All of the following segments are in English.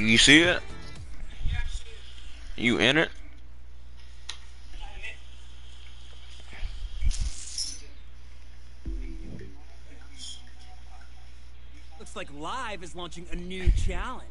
You see it? You in it? Looks like Live is launching a new challenge.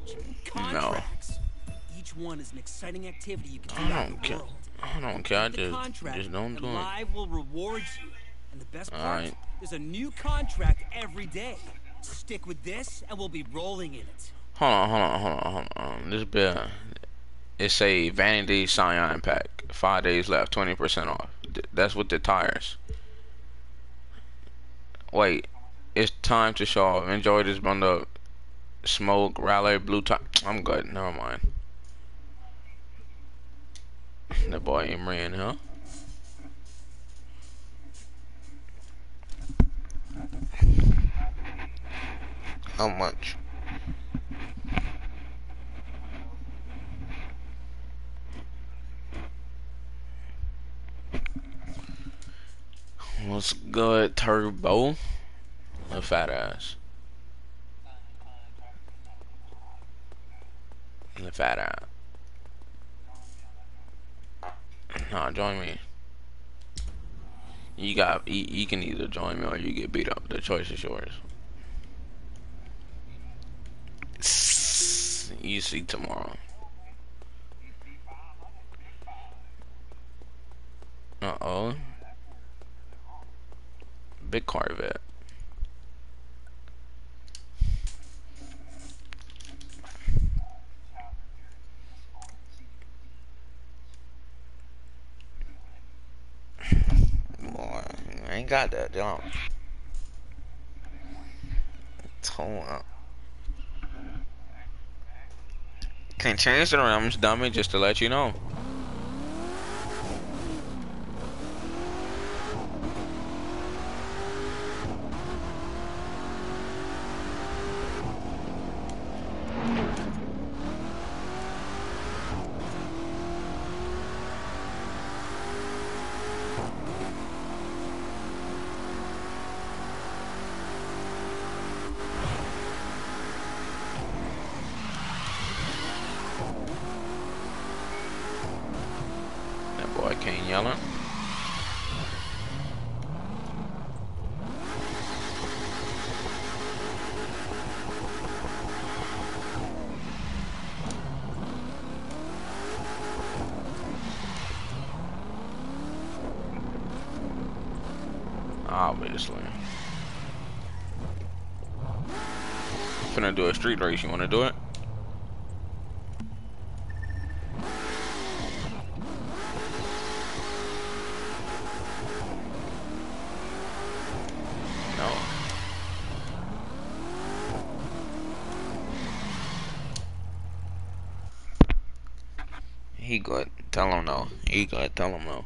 Contracts. No. Each one is an exciting activity you can do I don't care. I don't care. I just, just don't do it. Live will reward you. And the best part, right. there's a new contract every day. Stick with this, and we'll be rolling in it. Hold on, hold on, hold on, hold on. This bill, it's a Vanity Scion pack. Five days left, 20% off. That's with the tires. Wait, it's time to show off. Enjoy this bundle. Smoke, rally, blue tie. I'm good. Never mind. The boy Imran, huh? How much? What's good, Turbo? A fat ass. The fat ass. Nah, join me. You got, you, you can either join me or you get beat up. The choice is yours. You see tomorrow. Uh-oh. Big Corvette. Boy, I ain't got that jump. Hold up. Can change the rims, dummy, just to let you know. Street race. You want to do it? No. He good. Tell him no. He good. Tell him no.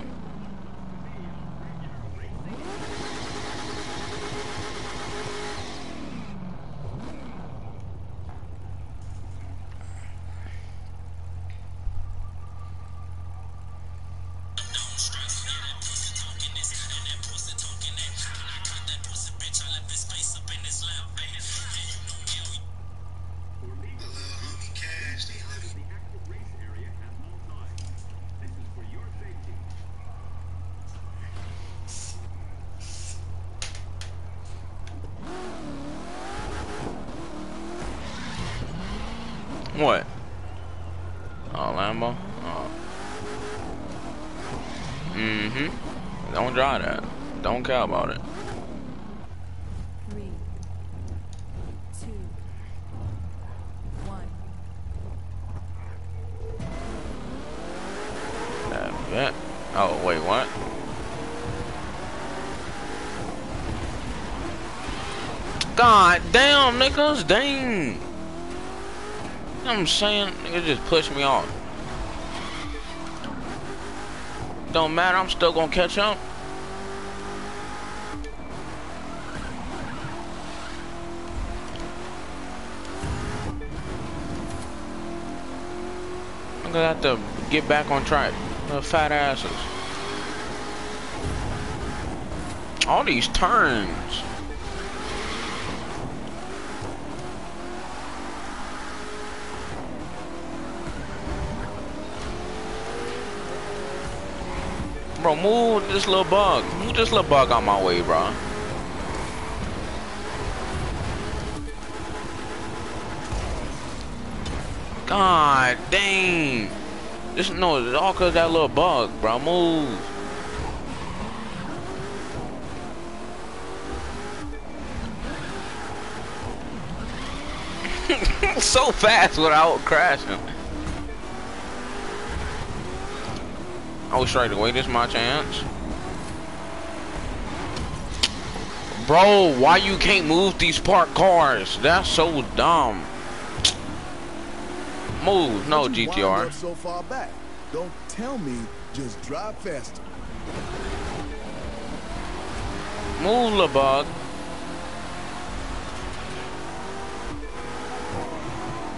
Oh, Lambo? Oh. Mm-hmm. Don't draw that. Don't care about it. That Oh, wait, what? God damn, niggas, dang. I'm saying? Niggas just push me off. Don't matter, I'm still gonna catch up. I'm gonna have to get back on track. The fat asses. All these turns. Bro, move this little bug. Move this little bug out my way, bro. God dang. This no, it's all cause that little bug, bro. Move. so fast without crashing. Oh, straight away, this my chance. Bro, why you can't move these parked cars? That's so dumb. Move, no GTR. So far back. Don't tell me, just drive faster. Move, the bug.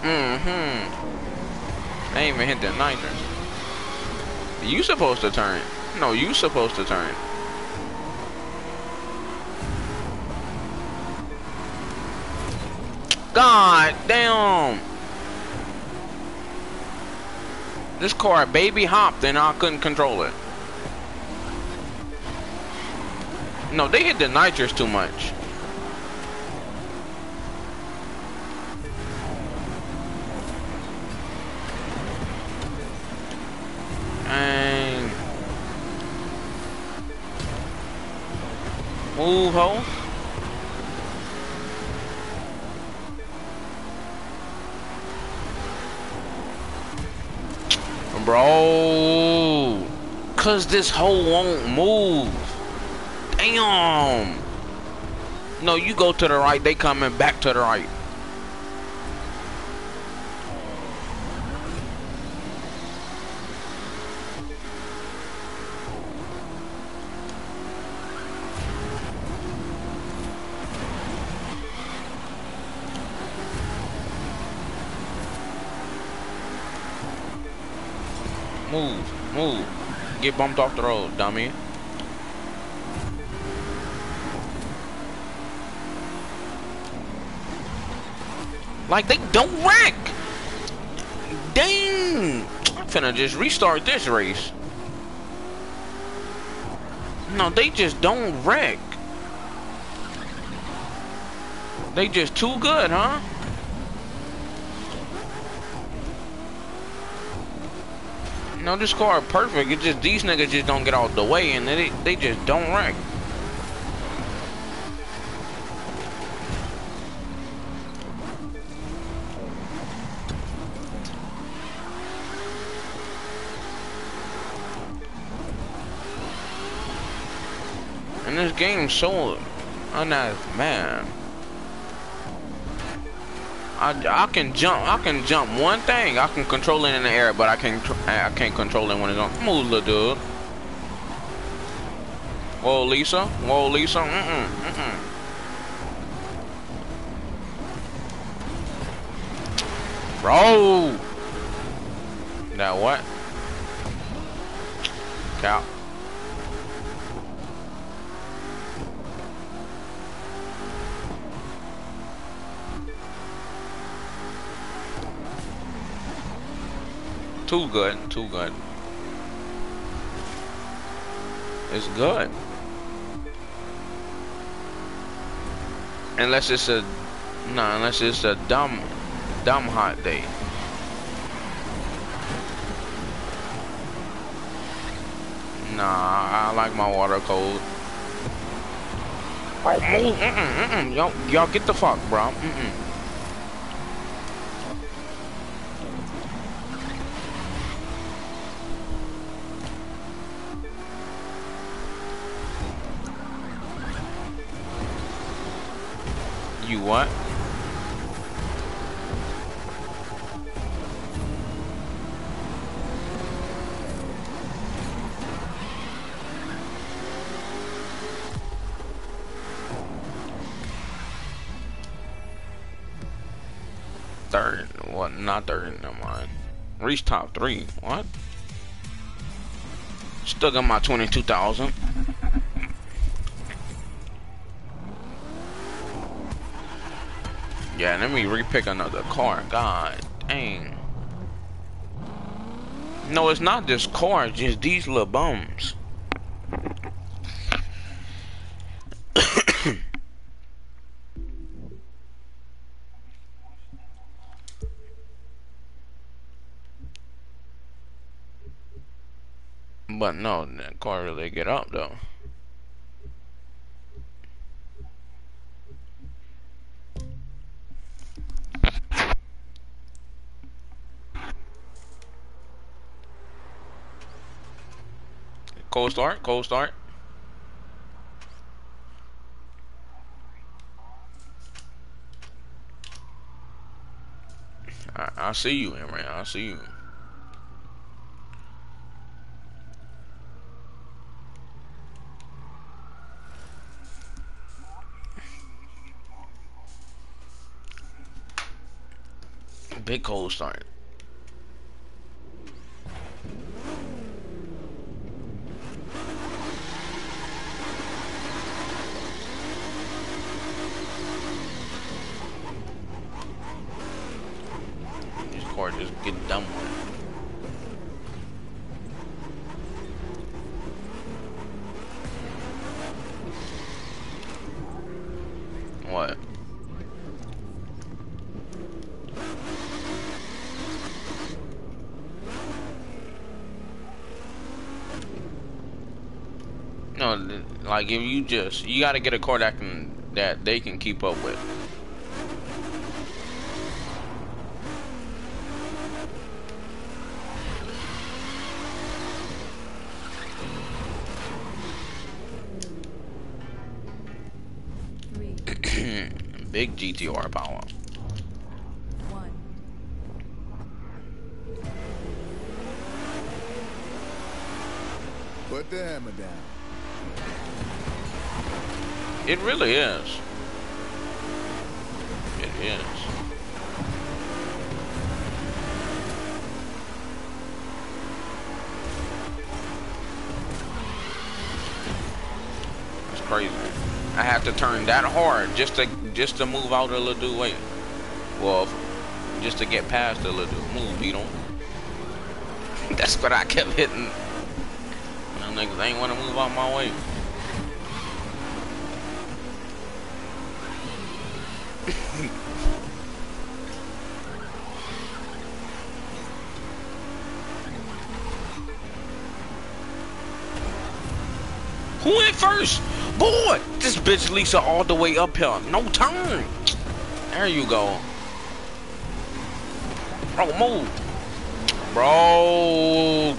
Mm-hmm. I ain't even hit that nitrous. You supposed to turn. No, you supposed to turn. God damn. This car baby hopped and I couldn't control it. No, they hit the nitrous too much. Move, ho. Bro, cause this hole won't move. Damn. No, you go to the right, they coming back to the right. Move, move. Get bumped off the road, dummy. Like they don't wreck. Dang. I'm finna just restart this race. No, they just don't wreck. They just too good, huh? No, this car perfect. It's just these niggas just don't get out the way and they they just don't wreck. And this game so unnice, man. I, I can jump. I can jump one thing. I can control it in the air, but I can't. I can't control it when it's on. Move, little dude. Whoa, Lisa. Whoa, Lisa. Mm mm mm mm. Bro. Now what? Cow. Too good, too good. It's good. Unless it's a no, unless it's a dumb dumb hot day. Nah, I like my water cold. Oh, mm -mm, mm y'all, y'all get the fuck, bro. What? Third, what? Not third. Never mind. Reach top three. What? Still got my twenty-two thousand. Yeah, let me repick another car. God dang. No, it's not just cars, just these little bums. but no, that car really get up though. Cold start, cold start. I, I see you, Imran. I see you. Big cold start. Or just get done with it. What? No, like if you just you got to get a car that can that they can keep up with. GTR power. One. Put the hammer down. It really is. It is. It's crazy. I have to turn that hard just to just to move out a little way. Well, just to get past a little move, you know. That's what I kept hitting. Them niggas ain't want to move out my way. Who went first? Boy, this bitch Lisa all the way up here. No turn. There you go. Bro, move. Bro.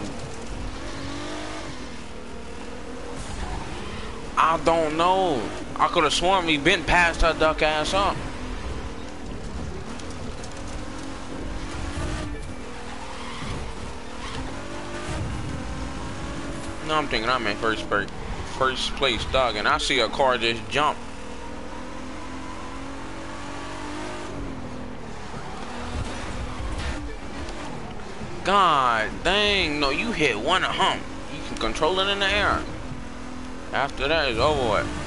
I don't know. I could have sworn we been past her duck ass up. No, I'm thinking I'm in first break first place, dog, and I see a car just jump. God dang, no, you hit one hump. You can control it in the air. After that, it's over with.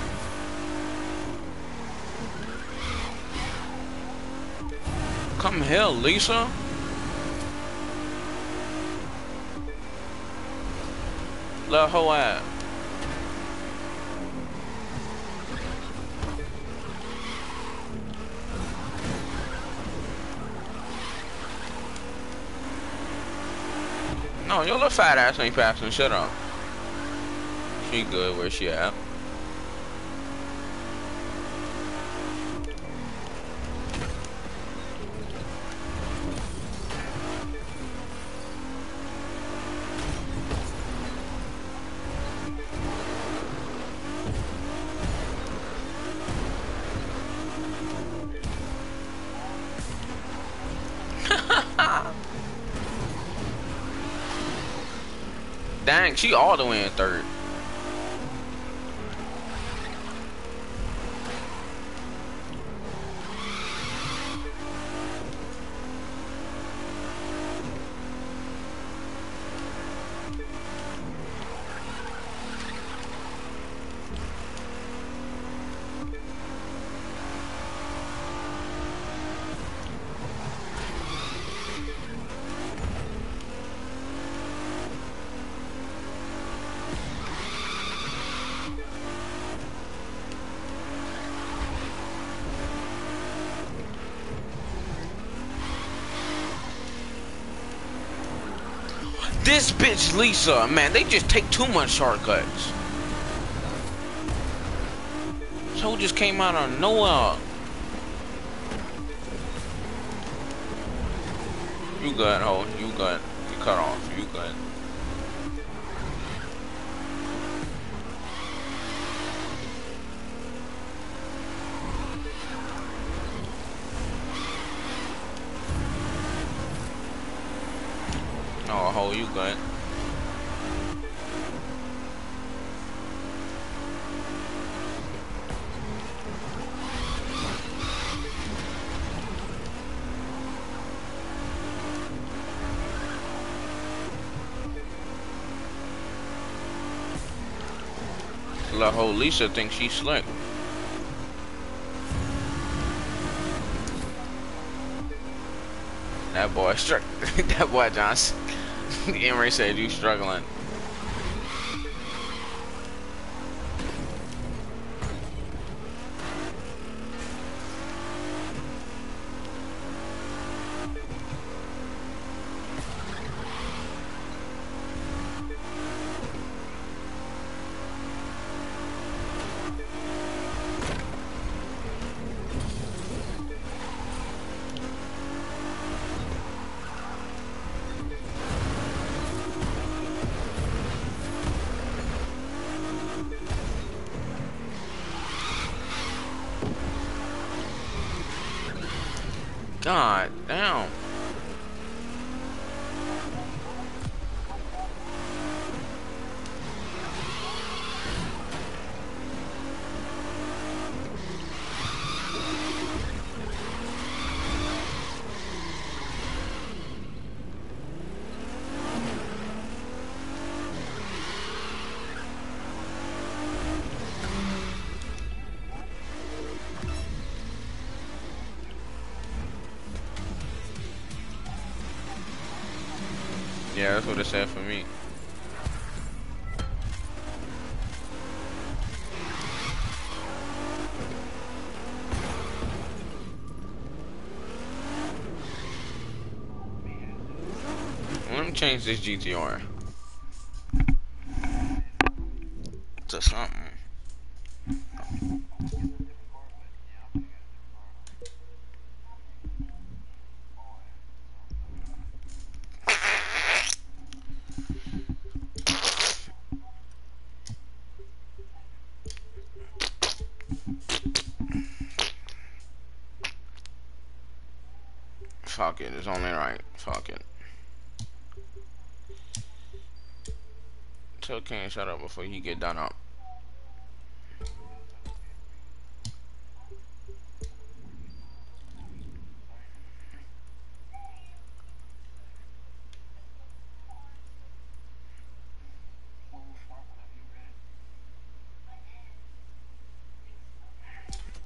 Come here, Lisa. Let her. No, your little fat ass ain't passing shit up. She good where she at. Dang, she all the way in third. Bitch Lisa, man, they just take too much shortcuts. So just came out of nowhere. You good, ho. You good. You cut off. You good. Oh, you good. La whole Lisa thinks she's slick. That boy struck. that boy Johnson. Emery said you struggling. God damn. Yeah, that's what it said for me. Let me change this GTR to something. Fuck it, it's only right. Fuck it. King shut up before he get done up.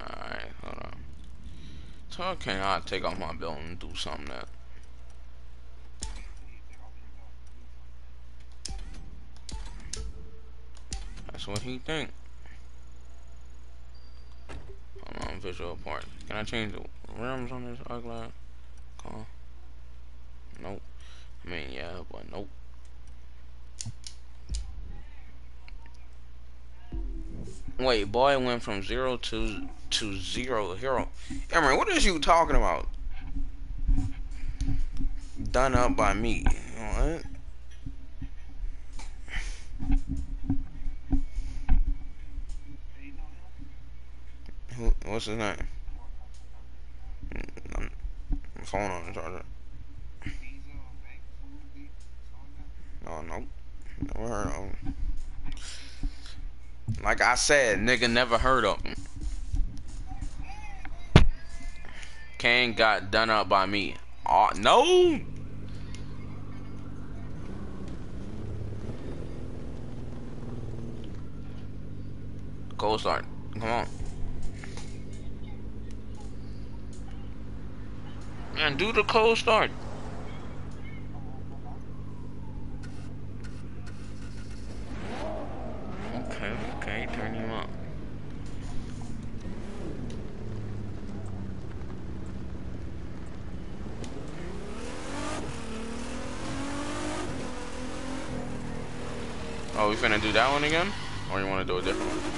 Alright, hold on. Tell King I'll take off my belt and do something that That's what he think. Hold on, visual part. Can I change the rims on this ugly car? Nope. I mean, yeah, but nope. Wait, boy went from zero to to zero hero. Emery, what is you talking about? Done up by me. What? Who, what's his name? Mm, I'm, phone on the charger. Oh no, Never heard of him. Like I said, nigga never heard of him. Kane got done up by me. Oh, no! Cold start. Come on. Man, do the cold start. Okay, okay, turn you up. Oh, we finna do that one again? Or you wanna do a different one?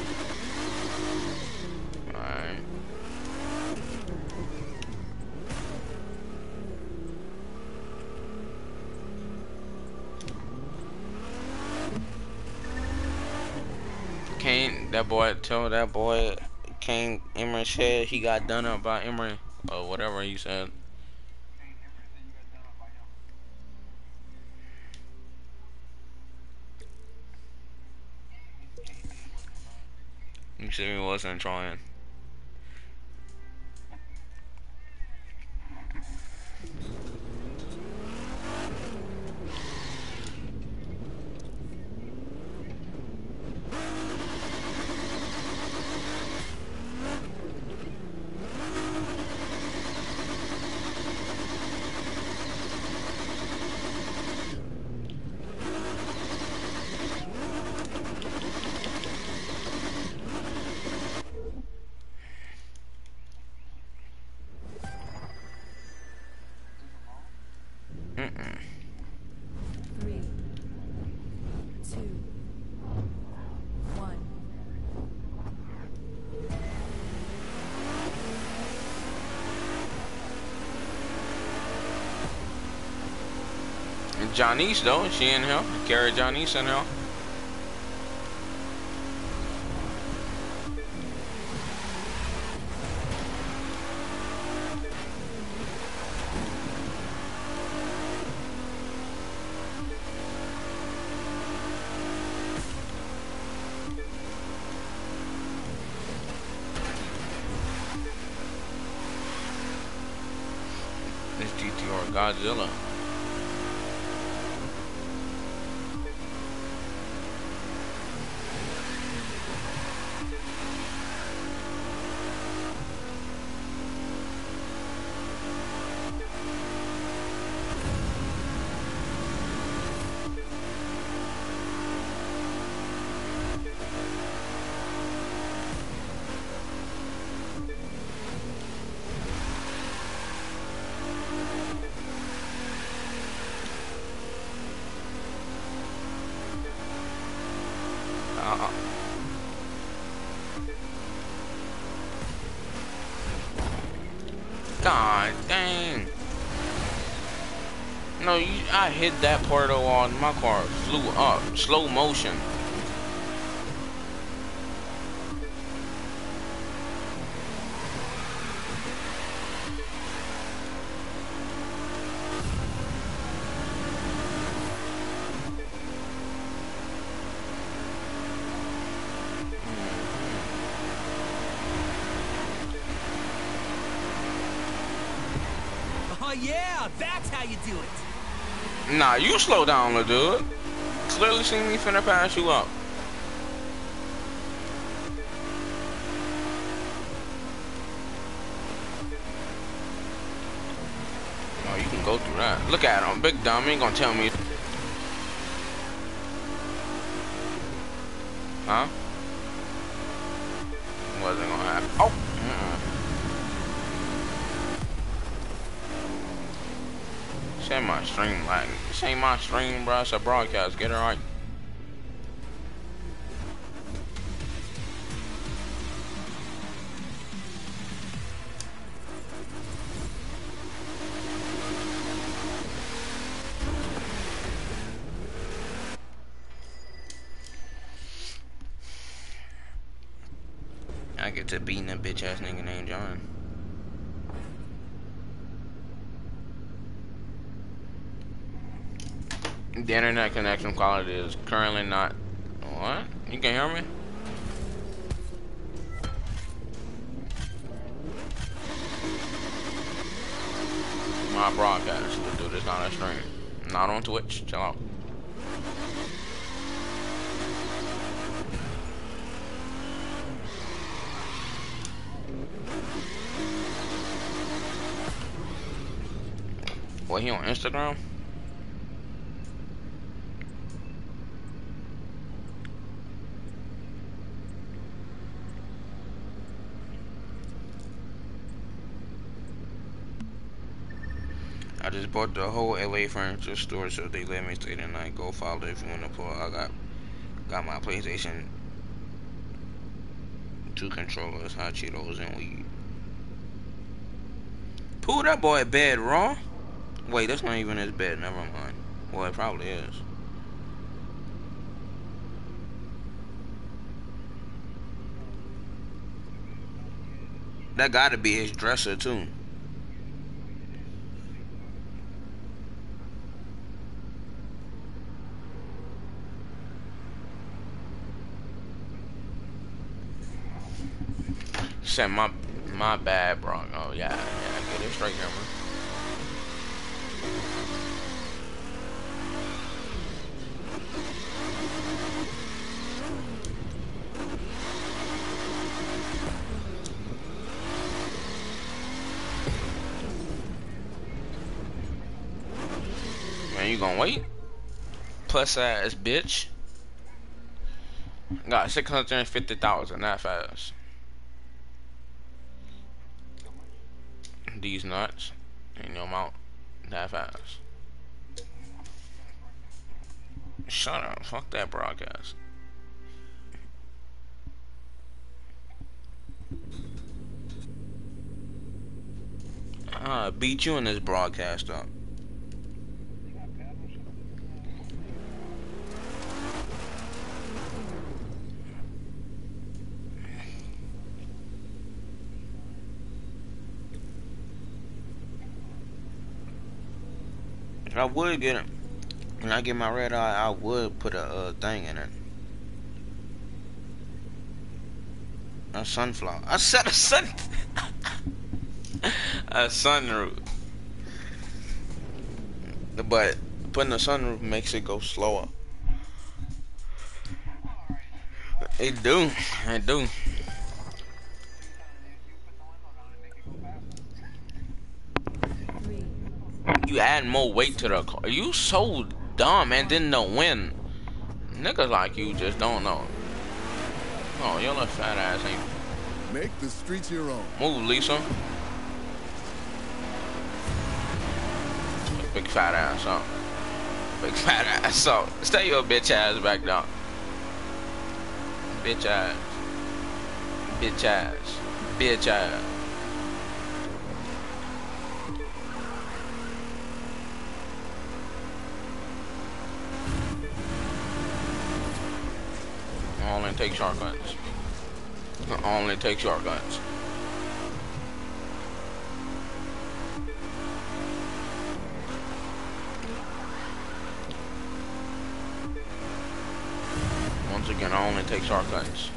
That boy tell that boy King Emery said he got done up by Emery or whatever he said. He said he wasn't trying. Johnny's though, she in here. Carry Johnny's in here. verdade, olha lá. GTR Godzilla. I hit that part of the wall my car flew up. Slow motion. Nah, you slow down, little dude. Clearly see me finna pass you up. Oh, you can go through that. Look at him, big dummy. Ain't gonna tell me. Huh? Say my stream like this ain't my stream, bro. It's a broadcast. Get it right. I get to beating that bitch ass nigga named John. The internet connection quality is currently not. What? You can hear me? My broadcast. Let's do this on a stream. Not on Twitch. Chill out. What, he on Instagram? Just bought the whole LA furniture store, so they let me stay the night. Go follow if you wanna pull. I got got my PlayStation 2 controllers, hot Cheetos, and weed. Pull that boy bed raw. Wait, that's not even his bed. Never mind. Well, it probably is. That gotta be his dresser too. Said my my bad, bro. Oh yeah, yeah, get it straight, camera. Man, you gonna wait? Plus ass bitch. Got 650,000 that fast. These nuts. Ain't no amount that fast. Shut up. Fuck that broadcast. Ah, beat you in this broadcast up. I would get it. When I get my red eye, I would put a uh, thing in it. A sunflower. I said a sun. a sunroof. But putting a sunroof makes it go slower. It do. It do. Add more weight to the car. You so dumb and didn't know when. Niggas like you just don't know. Oh, your little fat ass ain't. Make the streets your own. Move, Lisa. Big fat ass up. Big fat ass up. Stay your bitch ass back down. Bitch ass. Bitch ass. Bitch ass. Take shotguns. Only take shotguns. Once again, I only take shotguns.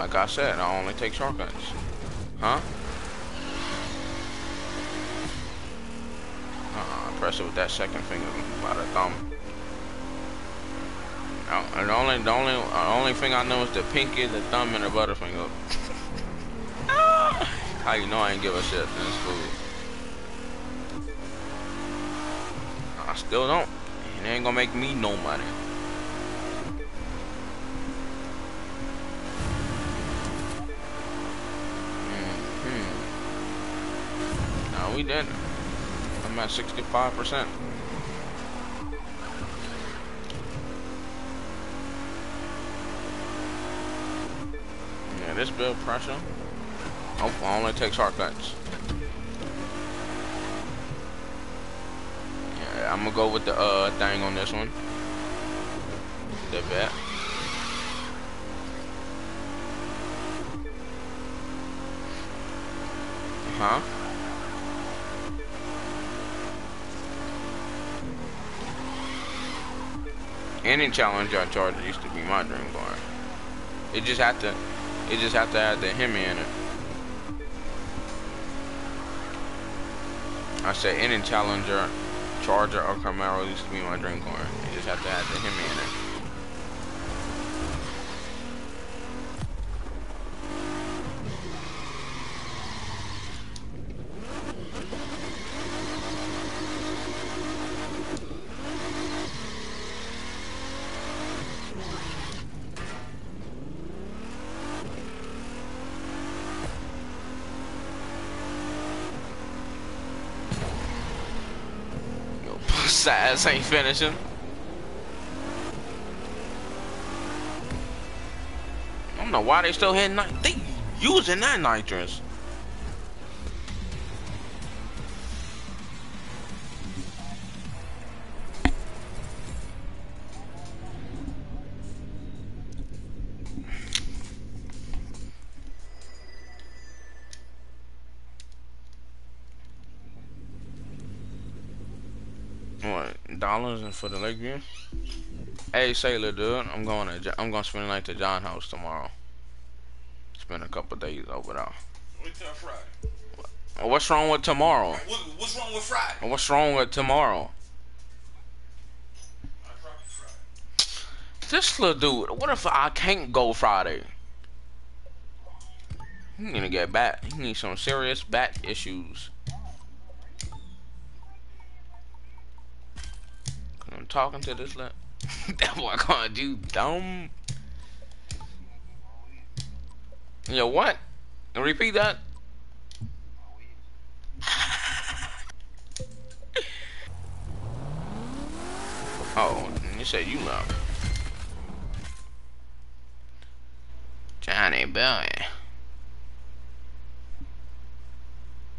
Like I said, I only take shotguns. Huh? Uh, press it with that second finger by the thumb. The only, the only, uh, only thing I know is the pinky, the thumb, and the butterfinger. How you know I ain't give a shit in this food? I still don't. It ain't gonna make me no money. Mm hmm No, we didn't. I'm at 65%. This build pressure. Oh, only takes shortcuts. Yeah, I'm gonna go with the uh thing on this one. The bet. Huh? Any challenge I charge used to be my dream car. It just had to it just have to add the Hemi in it. I said any Challenger, Charger, or Camaro used to be my dream car. You just have to add the Hemi in it. Ass ain't finishing. I don't know why they still hitting nit they using that nitrous. Dollars and for the Lakeview. Hey Sailor dude, I'm going to I'm gonna spend the night at John House tomorrow. Spend a couple days over there. Wait till Friday. What's wrong with tomorrow? What, what's wrong with Friday? What's wrong with tomorrow? This little dude, what if I can't go Friday? He need to get back. He needs some serious back issues. Talking to this like that boy gonna do dumb. Yo, what? Repeat that. oh, you said you love Johnny Boy.